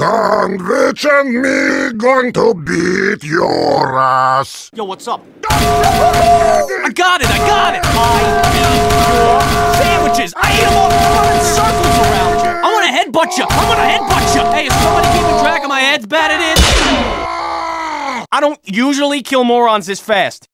Sandwich and me going to beat your ass. Yo, what's up? I got it, I got it! I eat your sandwiches! I eat them all! I'm circles around you! I'm gonna headbutt you! I want to headbutt you! Hey, is somebody keeping track of my heads batted in? I don't usually kill morons this fast.